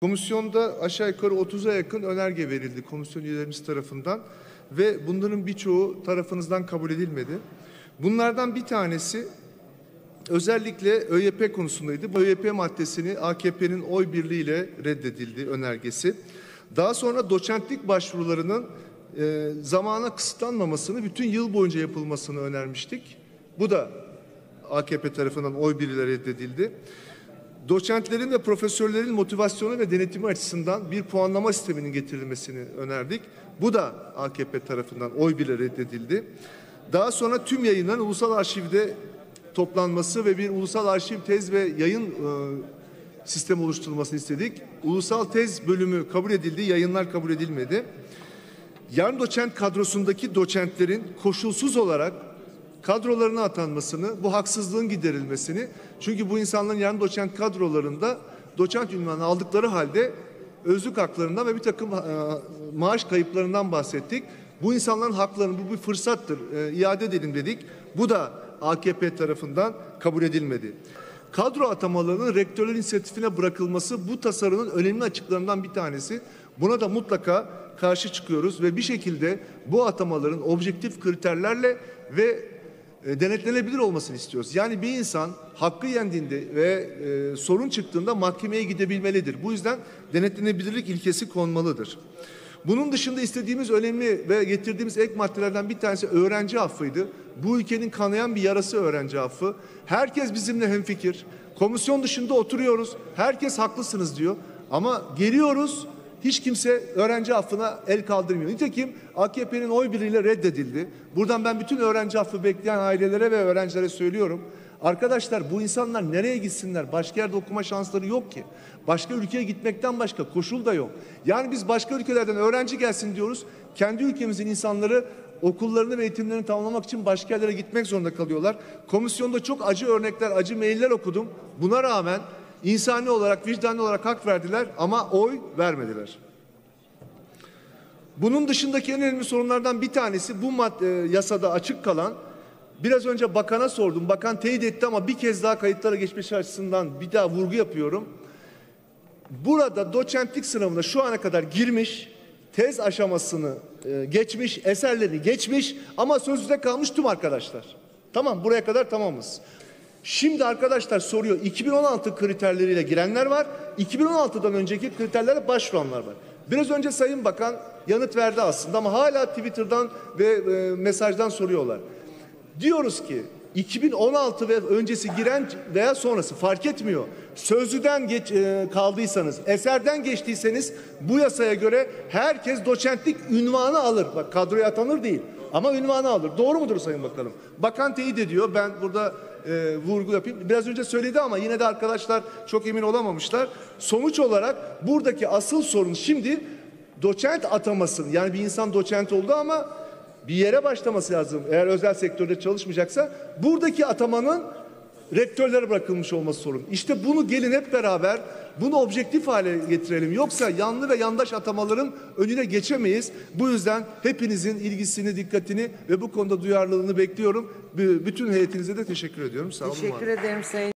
Komisyonda aşağı yukarı 30'a yakın önerge verildi komisyon üyelerimiz tarafından ve bunların birçoğu tarafınızdan kabul edilmedi. Bunlardan bir tanesi özellikle ÖYP konusundaydı. Bu ÖYP maddesini AKP'nin oy birliğiyle reddedildi önergesi. Daha sonra doçentlik başvurularının e, zamana kısıtlanmamasını bütün yıl boyunca yapılmasını önermiştik. Bu da AKP tarafından oy birliğiyle reddedildi. Doçentlerin ve profesörlerin motivasyonu ve denetimi açısından bir puanlama sisteminin getirilmesini önerdik. Bu da AKP tarafından oy bile reddedildi. Daha sonra tüm yayınların ulusal arşivde toplanması ve bir ulusal arşiv tez ve yayın e, sistemi oluşturulmasını istedik. Ulusal tez bölümü kabul edildi, yayınlar kabul edilmedi. Yarın doçent kadrosundaki doçentlerin koşulsuz olarak kadrolarına atanmasını, bu haksızlığın giderilmesini. Çünkü bu insanların yarın doçent kadrolarında doçent ünvanı aldıkları halde özlük haklarından ve bir takım e, maaş kayıplarından bahsettik. Bu insanların haklarını bu bir fırsattır. E, iade edelim dedik. Bu da AKP tarafından kabul edilmedi. Kadro atamalarının rektörler inisiyatifine bırakılması bu tasarının önemli açıklarından bir tanesi. Buna da mutlaka karşı çıkıyoruz ve bir şekilde bu atamaların objektif kriterlerle ve denetlenebilir olmasını istiyoruz. Yani bir insan hakkı yendiğinde ve e, sorun çıktığında mahkemeye gidebilmelidir. Bu yüzden denetlenebilirlik ilkesi konmalıdır. Bunun dışında istediğimiz önemli ve getirdiğimiz ek maddelerden bir tanesi öğrenci affıydı. Bu ülkenin kanayan bir yarası öğrenci affı. Herkes bizimle hemfikir. Komisyon dışında oturuyoruz. Herkes haklısınız diyor. Ama geliyoruz hiç kimse öğrenci affına el kaldırmıyor. Nitekim AKP'nin oy birliğiyle reddedildi. Buradan ben bütün öğrenci affı bekleyen ailelere ve öğrencilere söylüyorum. Arkadaşlar bu insanlar nereye gitsinler? Başka yerde okuma şansları yok ki. Başka ülkeye gitmekten başka koşul da yok. Yani biz başka ülkelerden öğrenci gelsin diyoruz. Kendi ülkemizin insanları okullarını ve eğitimlerini tamamlamak için başka yerlere gitmek zorunda kalıyorlar. Komisyonda çok acı örnekler, acı mailler okudum. Buna rağmen insani olarak, vicdanlı olarak hak verdiler ama oy vermediler. Bunun dışındaki en önemli sorunlardan bir tanesi bu madde, yasada açık kalan Biraz önce bakana sordum. Bakan teyit etti ama bir kez daha kayıtlara geçmesi açısından bir daha vurgu yapıyorum. Burada doçentlik sınavına şu ana kadar girmiş, tez aşamasını e, geçmiş, eserlerini geçmiş ama sözlüde kalmış tüm arkadaşlar. Tamam buraya kadar tamamız. Şimdi arkadaşlar soruyor 2016 kriterleriyle girenler var. 2016'dan önceki kriterlere başvuranlar var. Biraz önce Sayın Bakan yanıt verdi aslında ama hala Twitter'dan ve e, mesajdan soruyorlar. Diyoruz ki 2016 ve öncesi giren veya sonrası fark etmiyor. Sözlüden geç, e, kaldıysanız, eserden geçtiyseniz bu yasaya göre herkes doçentlik ünvanı alır. Bak kadroya atanır değil ama ünvanı alır. Doğru mudur Sayın Bakanım? Bakan teyit ediyor. Ben burada e, vurgu yapayım. Biraz önce söyledi ama yine de arkadaşlar çok emin olamamışlar. Sonuç olarak buradaki asıl sorun şimdi doçent atamasın. Yani bir insan doçent oldu ama bir yere başlaması lazım. Eğer özel sektörde çalışmayacaksa buradaki atamanın rektörlere bırakılmış olması sorun. İşte bunu gelin hep beraber bunu objektif hale getirelim. Yoksa yanlı ve yandaş atamaların önüne geçemeyiz. Bu yüzden hepinizin ilgisini, dikkatini ve bu konuda duyarlılığını bekliyorum. Bütün heyetinize de teşekkür ediyorum. Sağ olun. Teşekkür ederim Sayın